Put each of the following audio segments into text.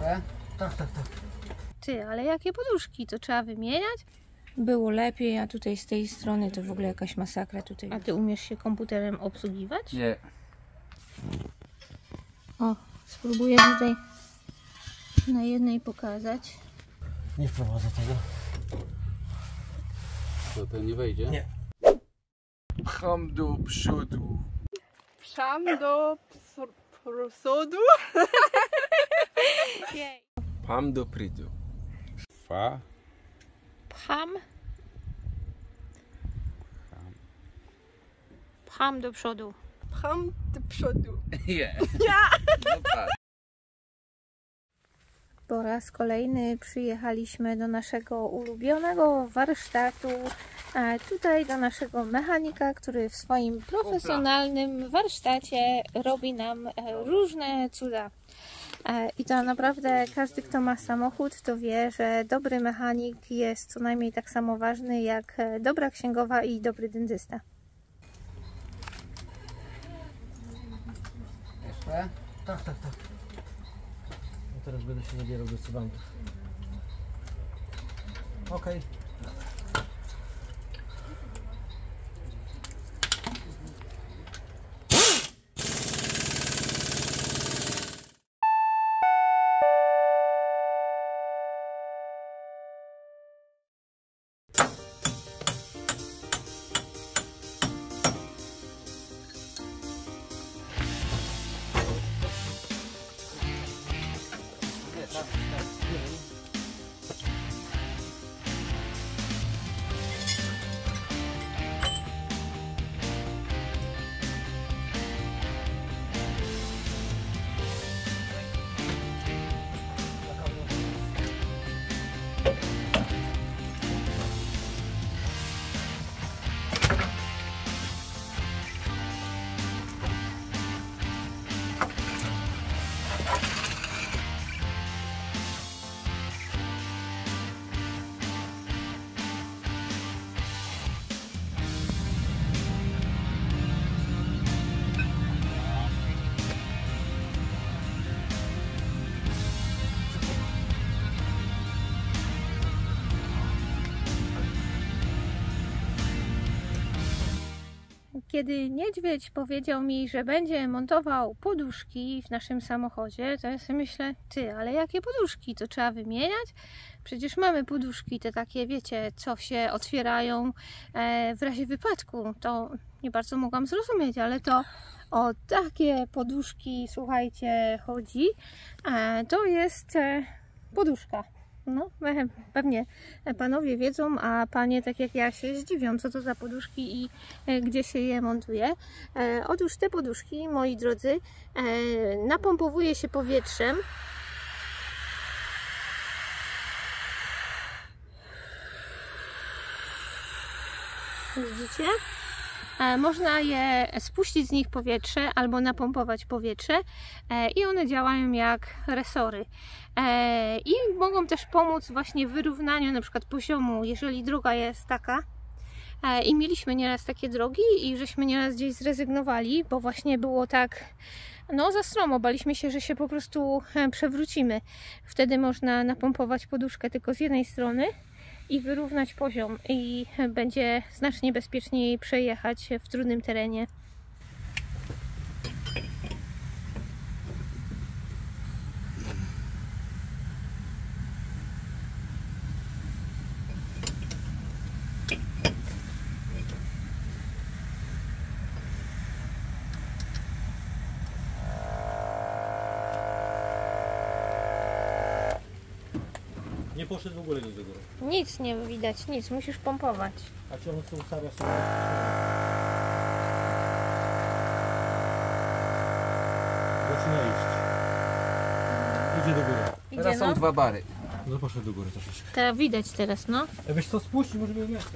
Tak, tak, tak. Ty, ale jakie poduszki? To trzeba wymieniać? Było lepiej, a tutaj z tej strony to w ogóle jakaś masakra tutaj. A ty umiesz się komputerem obsługiwać? Nie. O, spróbuję tutaj na jednej pokazać. Nie wprowadzę tego. To to nie wejdzie? Nie. Pcham do przodu. Pszam do przodu. Pam do prydu. Fa. Pcham. Pcham do przodu. Pcham do przodu. Nie. No. Po raz kolejny przyjechaliśmy do naszego ulubionego warsztatu, a tutaj do naszego mechanika, który w swoim profesjonalnym warsztacie robi nam e, różne cuda. E, I to naprawdę każdy, kto ma samochód, to wie, że dobry mechanik jest co najmniej tak samo ważny jak e, dobra księgowa i dobry dentysta. Jeszcze? Tak, tak, tak. No teraz będę się zabierał do cybantów. Okej. Kiedy niedźwiedź powiedział mi, że będzie montował poduszki w naszym samochodzie, to ja sobie myślę, ty, ale jakie poduszki? To trzeba wymieniać? Przecież mamy poduszki te takie, wiecie, co się otwierają e, w razie wypadku. To nie bardzo mogłam zrozumieć, ale to o takie poduszki, słuchajcie, chodzi. E, to jest e, poduszka. No, e, pewnie panowie wiedzą, a panie, tak jak ja, się zdziwią, co to za poduszki i e, gdzie się je montuje. E, otóż te poduszki, moi drodzy, napompowuje się powietrzem. Widzicie? Można je spuścić z nich powietrze albo napompować powietrze e, i one działają jak resory. E, I mogą też pomóc właśnie w wyrównaniu na przykład poziomu, jeżeli droga jest taka. E, I mieliśmy nieraz takie drogi i żeśmy nieraz gdzieś zrezygnowali, bo właśnie było tak no za stromo, baliśmy się, że się po prostu przewrócimy. Wtedy można napompować poduszkę tylko z jednej strony i wyrównać poziom i będzie znacznie bezpieczniej przejechać w trudnym terenie. Poszedł w ogóle do góry. Nic nie widać, nic, musisz pompować. A czy on co ustawia sobie? Zaczyna iść. Idzie do góry. Idzie Teraz są no. dwa bary. No poszedł do góry troszeczkę. Teraz widać teraz, no. A wiesz co, spuści, może by wejść.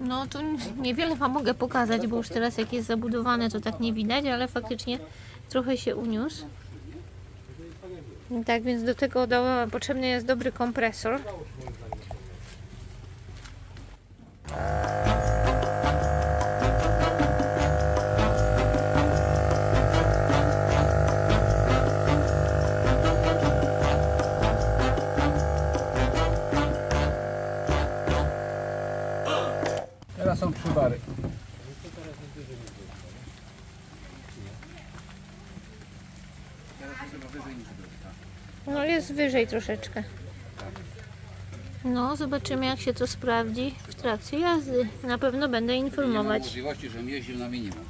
No tu niewiele Wam mogę pokazać, bo już teraz jak jest zabudowane to tak nie widać, ale faktycznie trochę się uniósł. Tak więc do tego do, potrzebny jest dobry kompresor. Wyżej troszeczkę. No, zobaczymy jak się to sprawdzi w trakcie jazdy. Na pewno będę Nie ma informować. możliwości, żebym jeździł na minimum.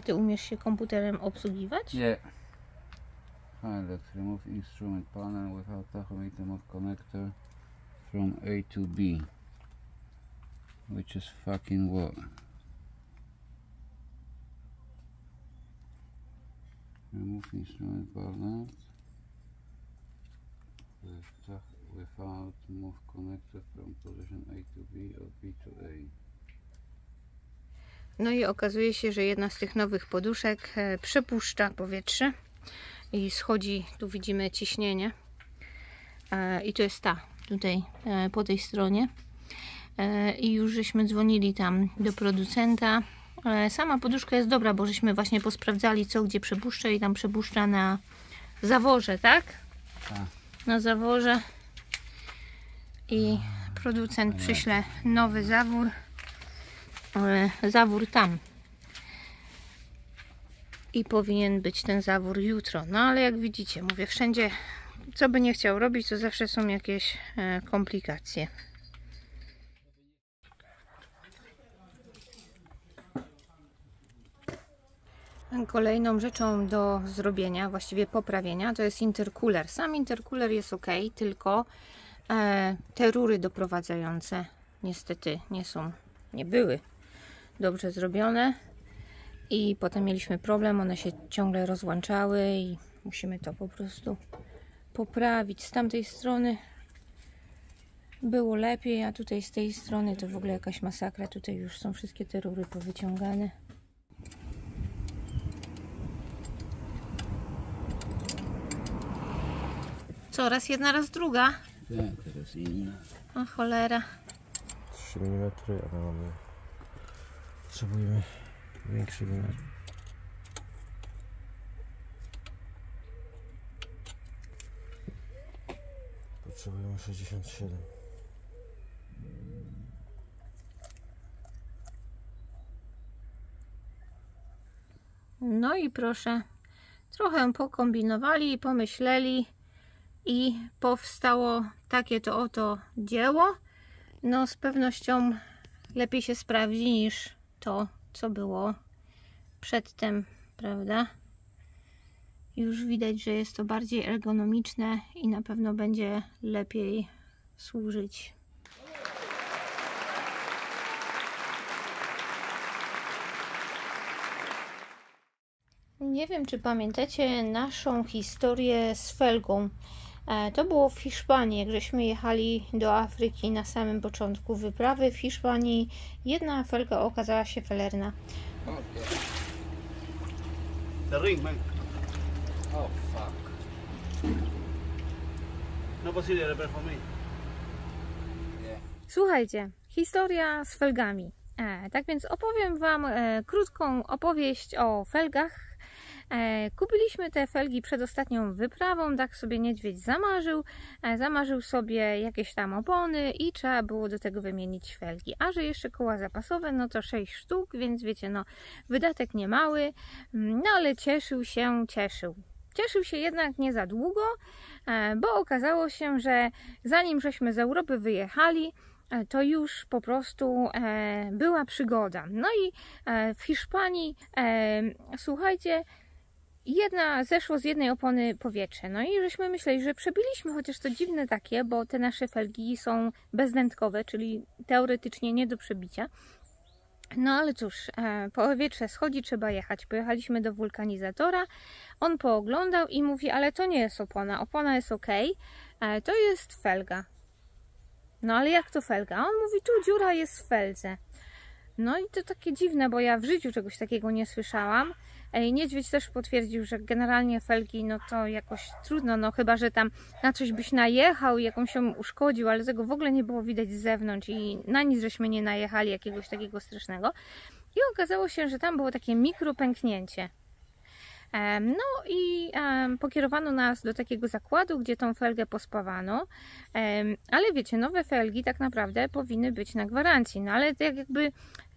A ty umiesz się komputerem obsługiwać? Nie. Pilot, remove instrument panel without tachometer mode connector from A to B. Which is fucking what? Remove instrument panel without move connector from position A to B or B to A. No i okazuje się, że jedna z tych nowych poduszek e, przepuszcza powietrze i schodzi, tu widzimy ciśnienie. E, I to jest ta, tutaj e, po tej stronie. I już żeśmy dzwonili tam do producenta. Sama poduszka jest dobra, bo żeśmy właśnie posprawdzali co gdzie przepuszcza i tam przepuszcza na zaworze, tak? Tak. Na zaworze. I producent przyśle nowy zawór zawór tam. I powinien być ten zawór jutro. No ale jak widzicie, mówię, wszędzie, co by nie chciał robić, to zawsze są jakieś e, komplikacje. Kolejną rzeczą do zrobienia, właściwie poprawienia, to jest intercooler. Sam intercooler jest ok, tylko e, te rury doprowadzające niestety nie są, nie były dobrze zrobione i potem mieliśmy problem, one się ciągle rozłączały i musimy to po prostu poprawić. Z tamtej strony było lepiej, a tutaj z tej strony to w ogóle jakaś masakra. Tutaj już są wszystkie te rury powyciągane. Co, raz jedna, raz druga? Tak, teraz inna. O cholera. 3 mm, ale mamy. Potrzebujemy większy wymiar. Potrzebujemy 67. No i proszę, trochę pokombinowali i pomyśleli i powstało takie to oto dzieło. No z pewnością lepiej się sprawdzi niż to, co było przedtem, prawda? Już widać, że jest to bardziej ergonomiczne i na pewno będzie lepiej służyć. Nie wiem, czy pamiętacie naszą historię z felgą. E, To było w Hiszpanii, jak żeśmy jechali do Afryki na samym początku wyprawy. W Hiszpanii jedna felga okazała się felerna. The ring, man. Oh fuck. No posible repair for me. Słuchajcie, historia z felgami. E, tak więc opowiem Wam e, krótką opowieść o felgach. E, kupiliśmy te felgi przed ostatnią wyprawą, tak sobie niedźwiedź zamarzył. E, zamarzył sobie jakieś tam opony i trzeba było do tego wymienić felgi. A że jeszcze koła zapasowe, no to 6 sztuk, więc wiecie, no wydatek nie mały, Mm, no ale cieszył się, cieszył. Cieszył się jednak nie za długo, e, bo okazało się, że zanim żeśmy z Europy wyjechali, to już po prostu była przygoda. No i w Hiszpanii, słuchajcie, jedna zeszło z jednej opony powietrze. No i żeśmy myśleli, że przebiliśmy, chociaż to dziwne takie, bo te nasze felgi są bezdętkowe, czyli teoretycznie nie do przebicia. No ale cóż, e, powietrze schodzi, trzeba jechać. Pojechaliśmy do wulkanizatora, on pooglądał i mówi, ale to nie jest opona, opona jest ok, e, to jest felga. No ale jak to felga? On mówi, tu dziura jest w feldze. No i to takie dziwne, bo ja w życiu czegoś takiego nie słyszałam. Niedźwiedź też potwierdził, że generalnie felgi, no to jakoś trudno, no chyba, że tam na coś byś najechał i jakąś ją uszkodził, ale tego w ogóle nie było widać z zewnątrz i na nic żeśmy nie najechali jakiegoś takiego strasznego. I okazało się, że tam było takie mikropęknięcie. No i pokierowano nas do takiego zakładu, gdzie tą felgę pospawano. Ale wiecie, nowe felgi tak naprawdę powinny być na gwarancji. No ale tak jakby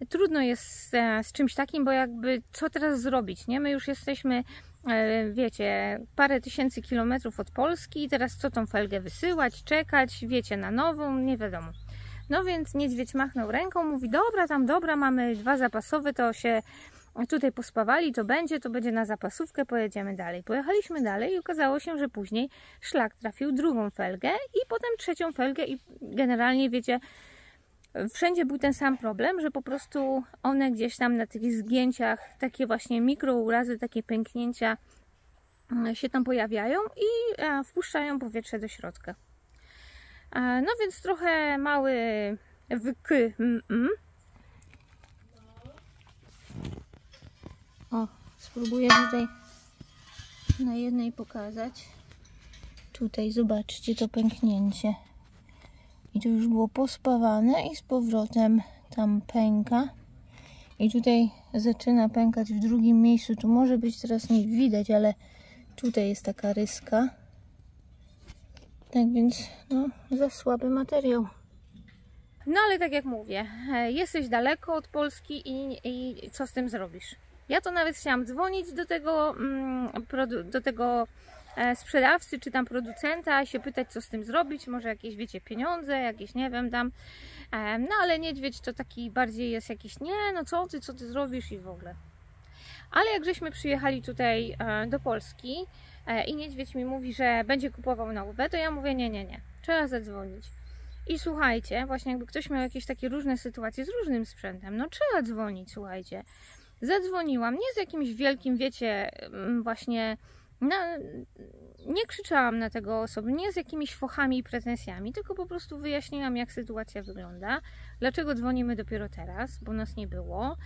trudno jest z, z czymś takim, bo jakby co teraz zrobić, nie? My już jesteśmy, e, wiecie, parę tysięcy kilometrów od Polski i teraz co tą felgę wysyłać, czekać, wiecie, na nową, nie wiadomo. No więc niedźwiedź machnął ręką, mówi, dobra, tam dobra, mamy dwa zapasowe, to się tutaj pospawali, to będzie, to będzie na zapasówkę, pojedziemy dalej. Pojechaliśmy dalej i okazało się, że później szlak trafił drugą felgę i potem trzecią felgę i generalnie, wiecie, wszędzie był ten sam problem, że po prostu one gdzieś tam na tych zgięciach, takie właśnie mikrourazy, takie pęknięcia mm, się tam pojawiają i e, wpuszczają powietrze do środka. E, No więc trochę mały wyk. mm, mm. O, spróbuję tutaj na jednej pokazać. Tutaj zobaczcie to pęknięcie. I to już było pospawane i z powrotem tam pęka. I tutaj zaczyna pękać w drugim miejscu. Tu może być teraz nie widać, ale tutaj jest taka ryska. Tak więc, no, za słaby materiał. No ale tak jak mówię, e, jesteś daleko od Polski i, i co z tym zrobisz? Ja to nawet chciałam dzwonić do tego, mm, do tego e, sprzedawcy czy tam producenta, się pytać co z tym zrobić, może jakieś wiecie pieniądze, jakieś nie wiem tam. E, No ale niedźwiedź to taki bardziej jest jakiś nie, no co ty, co ty zrobisz i w ogóle. Ale jak żeśmy przyjechali tutaj e, do Polski i niedźwiedź mi mówi, że będzie kupował nowe, to ja mówię nie, nie, nie, trzeba zadzwonić. I słuchajcie, właśnie jakby ktoś miał jakieś takie różne sytuacje z różnym sprzętem, no trzeba dzwonić, słuchajcie. Zadzwoniłam, nie z jakimś wielkim, wiecie, mm, właśnie na, nie krzyczałam na tego osoby, nie z jakimiś fochami i pretensjami, tylko po prostu wyjaśniłam, jak sytuacja wygląda, dlaczego dzwonimy dopiero teraz, bo nas nie było.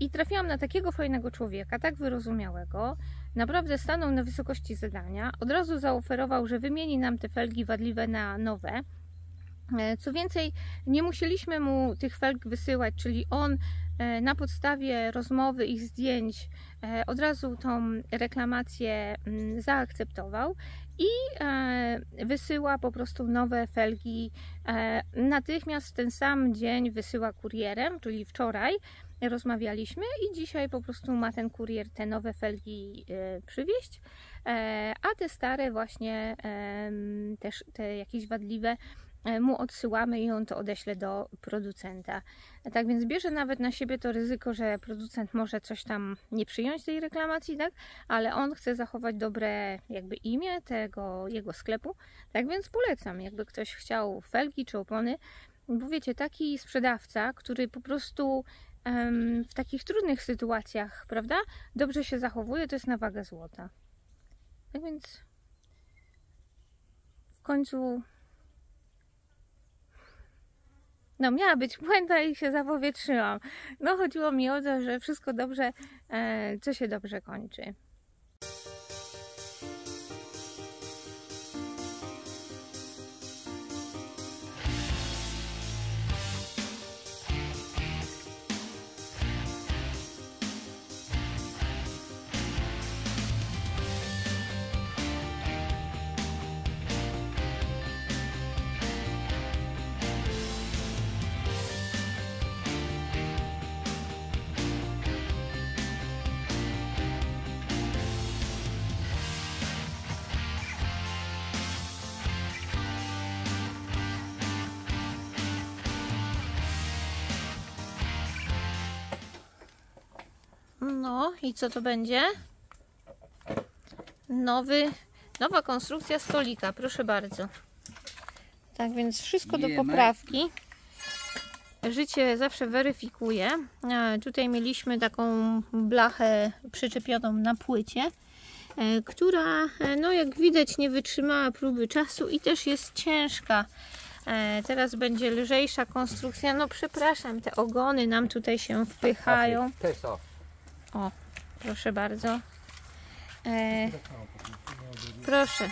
I trafiłam na takiego fajnego człowieka, tak wyrozumiałego, naprawdę stanął na wysokości zadania, od razu zaoferował, że wymieni nam te felgi wadliwe na nowe. E, Co więcej, nie musieliśmy mu tych felg wysyłać, czyli on na podstawie rozmowy i zdjęć e, od razu tą reklamację mm, zaakceptował i e, wysyła po prostu nowe felgi. E, natychmiast w ten sam dzień wysyła kurierem, czyli wczoraj rozmawialiśmy i dzisiaj po prostu ma ten kurier te nowe felgi e, przywieźć, e, a te stare właśnie też te jakieś wadliwe e, mu odsyłamy i on to odeśle do producenta. Tak więc bierze nawet na siebie to ryzyko, że producent może coś tam nie przyjąć tej reklamacji, tak? Ale on chce zachować dobre jakby imię tego jego sklepu. Tak więc polecam, jakby ktoś chciał felgi czy opony, bo wiecie, taki sprzedawca, który po prostu em, w takich trudnych sytuacjach, prawda, dobrze się zachowuje, to jest na wagę złota. Tak więc w końcu no miała być puenta i się zapowietrzyłam. No chodziło mi o to, że wszystko dobrze, e, co się dobrze kończy. No i co to będzie? Nowy, nowa konstrukcja stolika, proszę bardzo. Tak więc wszystko do poprawki. Życie zawsze weryfikuje. E, Tutaj mieliśmy taką blachę przyczepioną na płycie, e, która, e, no jak widać, nie wytrzymała próby czasu i też jest ciężka. Teraz będzie lżejsza konstrukcja. No przepraszam, te ogony nam tutaj się wpychają. Off. O, Proszę bardzo. E, proszę.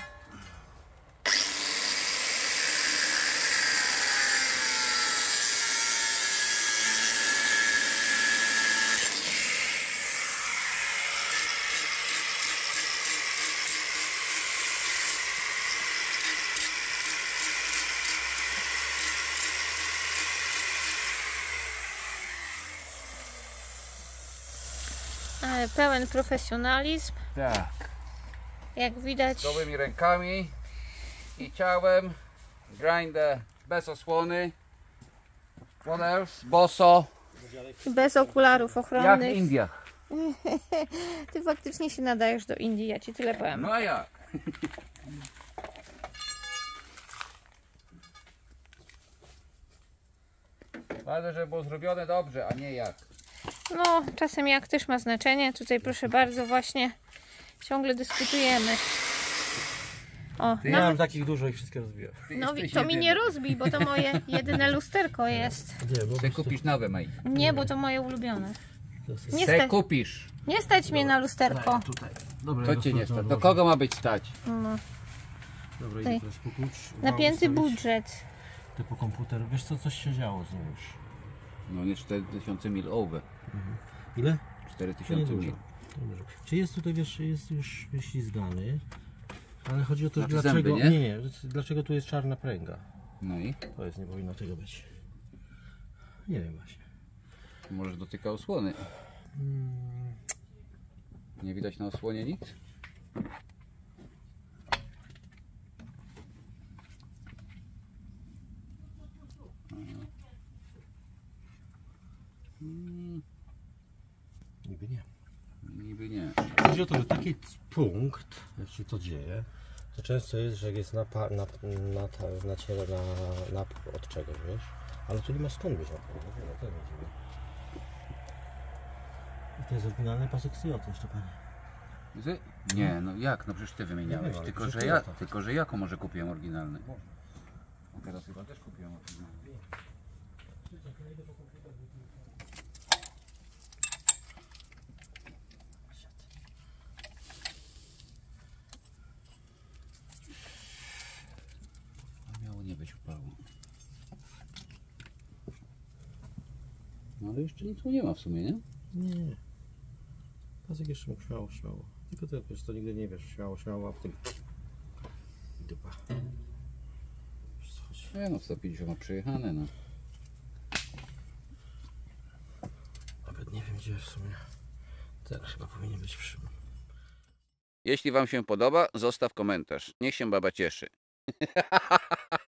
Pełen profesjonalizm. Tak. Jak widać, Gołymi rękami i ciałem. Grindę bez osłony. What else? Boso. bez okularów Jak w ochronnych. Indiach. Ty faktycznie się nadajesz do Indii, ja ci tyle powiem. No jak? Ważne, żeby było zrobione dobrze, a nie jak. No, czasem jak też ma znaczenie. Tutaj proszę bardzo, właśnie ciągle dyskutujemy. O, Ja nawet, mam takich dużo i wszystkie rozbiłem. Ty no to mi jedyny. nie rozbij, bo to moje jedyne lusterko jest. Nie, bo Ty kupisz nowe, maj. Nie, bo to moje ulubione. Nie Ty stać, kupisz. nie stać mnie na lusterko. tutaj. Dobra, To cię nie stać. Do kogo ma być stać? No, Dobra, idę teraz po klucz. napięty budżet. Typu komputer. Wiesz co, coś się działo znowu już. No nie 4000 mil over. Ile? To nie 4000 dużo. mil. Dużo. Czy jest tutaj, wiesz, jest już wyślizgany, ale chodzi o to, Znaczy dlaczego... zęby, nie? nie, nie, dlaczego tu jest czarna pręga. No i? To jest, nie powinno tego być. Nie wiem właśnie. Może dotyka osłony. Mm, Nie widać na osłonie nic? Niby nie. Niby nie. Chodzi o to, że taki punkt, jak się to dzieje, to często jest, że jest napa, na, na, ta- naciele na napór od czegoś, wiesz? Ale tu nie ma skąd być w ogóle, to nie dziwię. I to jest oryginalny pasek Toyota jeszcze, panie. Nie, no jak? No przecież ty Nie wymieniałeś. ale tylko, że ja, tylko, że jako może kupiłem oryginalny. A teraz chyba też kupiłem oryginalny. A miało nie być upało. No ale jeszcze nic tu nie ma w sumie, nie? Nie. Pasek jeszcze mógł śmiało, śmiało. Tylko ty, wiesz, to nigdy nie wiesz, śmiało, śmiało, a potem... Dupa. Nie no, 150 ma przejechane, no. Nawet nie wiem, gdzie w sumie... Ten chyba powinien być przy... Jeśli Wam się podoba, zostaw komentarz. Niech się baba cieszy.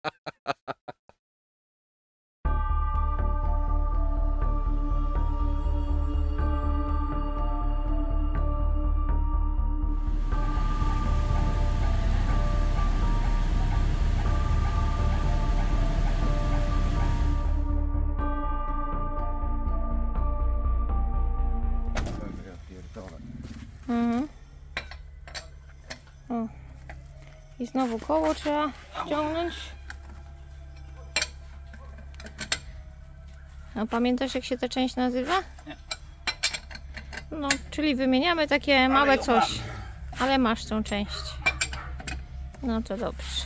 I znowu koło trzeba ściągnąć. A pamiętasz jak się ta część nazywa? No, czyli wymieniamy takie małe coś. Ale masz tą część. No to dobrze.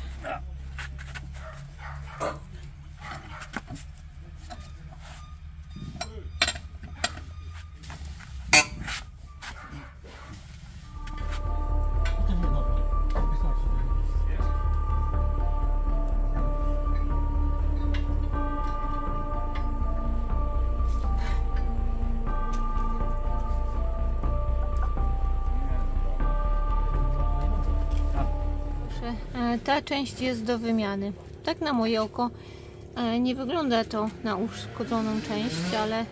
Ta część jest do wymiany. Tak na moje oko e, nie wygląda to na uszkodzoną część, ale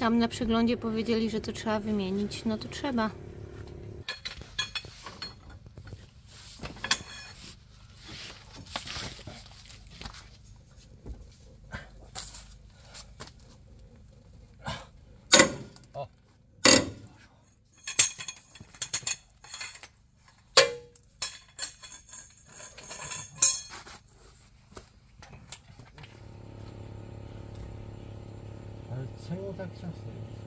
tam na przeglądzie powiedzieli, że to trzeba wymienić. No to trzeba. Ale czemu tak ciasno jest?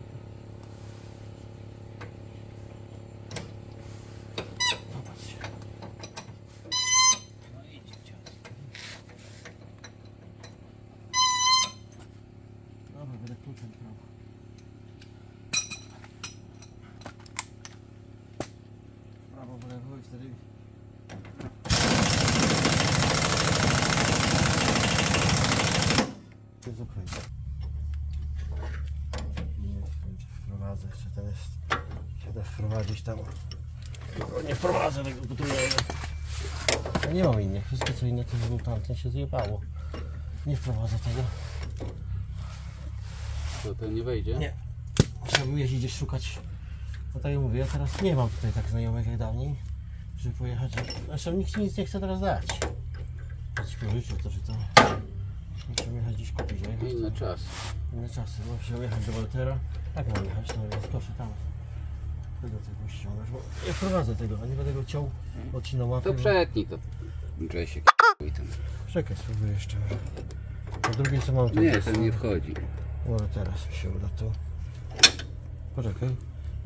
Tego, bo tu nie ja nie mam innych. Wszystko co inne to był tamten się zjebało. Nie wprowadzę tego. To to nie wejdzie? Nie. Było jeździć gdzieś szukać. No tak jak mówię, ja teraz nie mam tutaj tak znajomych jak dawniej, żeby pojechać. Zresztą nikt nic nie chce teraz dać. Dać pożyczyć to czy to. Musimy jechać gdzieś kupić, Inny czas. inne czasy. Mam się jechać do Waltera. Tak mam jechać, no jest koszy tam. Tego tego ściągasz, bo ja wprowadzę tego, a nie będę go ciął, odcinał łapy. To przetnij to. Grzesiek i tam. Czekaj, spróbuję jeszcze. Po drugie co mam? Nie, ten nie wchodzi. O, teraz mi się uda tu. Poczekaj.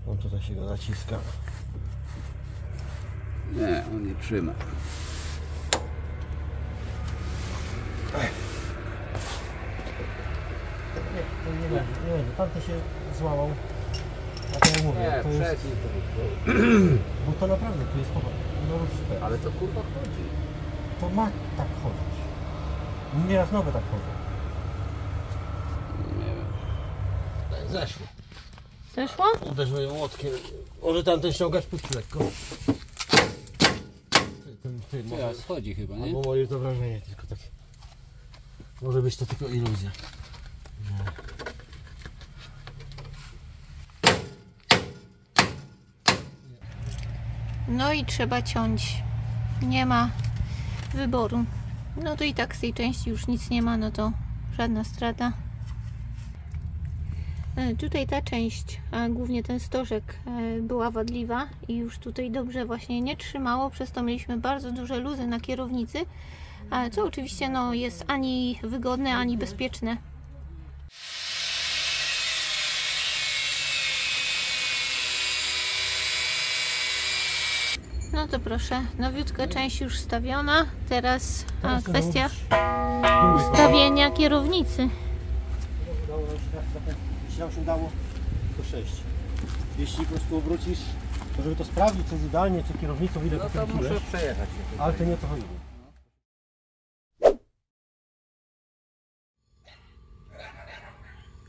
On tutaj się go naciska. Nie, on nie trzyma. Nie, to nie będzie, nie będzie. Tamten się złamał. A to ja mówię, Nie, to jest, to. bo to naprawdę tu jest no już Ale to kurwa chodzi. To ma tak chodzić. Nieraz nowe tak chodzą. Nie wiem. Zeszło. Zeszło? Uderzyłem ją łotkiem. Może tamten ściągać puść lekko. Ty, ty, może, Teraz chodzi chyba, nie? albo moje to wrażenie tylko takie. Może być to tylko iluzja. Nie. No i trzeba ciąć. Nie ma wyboru. No to i tak z tej części już nic nie ma, no to żadna strata. E, Tutaj ta część, głównie ten stożek e, była wadliwa i już tutaj dobrze właśnie nie trzymało, przez to mieliśmy bardzo duże luzy na kierownicy, co oczywiście no, jest ani wygodne, ani bezpieczne. To proszę, nowiutka część już stawiona. Teraz a, to kwestia Drugi stan. stawienia kierownicy. Udało się, tak, nam się udało, to 6. Jeśli po prostu obrócisz, to żeby to sprawdzić, co jest idealnie, co kierownicą, ile No to muszę przejechać ale to nie o to chodzi.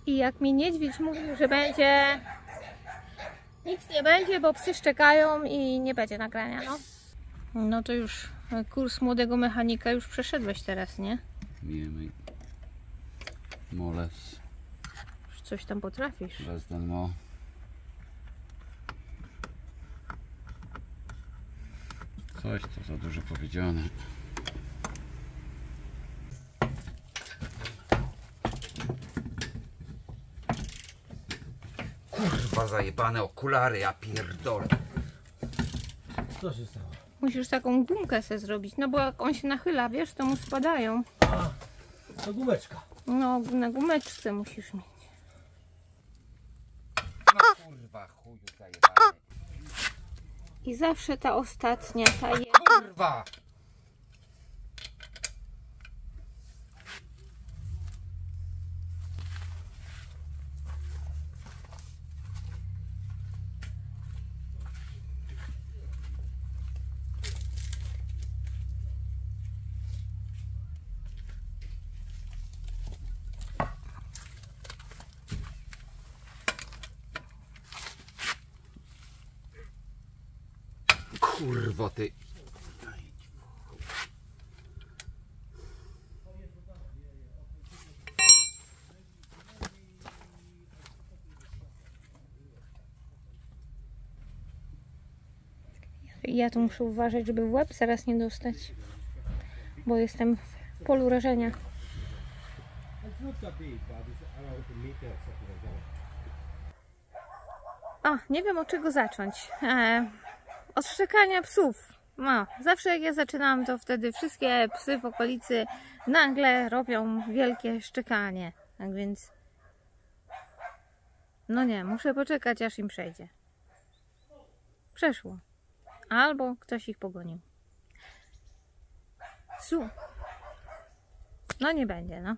I jak mi niedźwiedź mówił, że będzie. Nic nie będzie, bo psy szczekają i nie będzie nagrania, no. No to już kurs młodego mechanika już przeszedłeś teraz, nie? Wiemy. Moles. Już coś tam potrafisz. Less than mo. Coś to za dużo powiedziane. Kurwa zajebane okulary, ja pierdolę. Co się stało? Musisz taką gumkę sobie zrobić, no bo jak on się nachyla, wiesz, to mu spadają. To gumeczka. No, na gumeczce musisz mieć. No kurwa chuju zajebany. I zawsze ta ostatnia, ta je... Kurwa! Kurwa ty. Ja tu muszę uważać, żeby w łeb zaraz nie dostać. Bo jestem w polu rażenia. O, nie wiem od czego zacząć. E, od szczekania psów. No, zawsze jak ja zaczynam, to wtedy wszystkie psy w okolicy nagle robią wielkie szczekanie. Tak więc. No nie, muszę poczekać aż im przejdzie. Przeszło. Albo ktoś ich pogonił. Su. No nie będzie, no.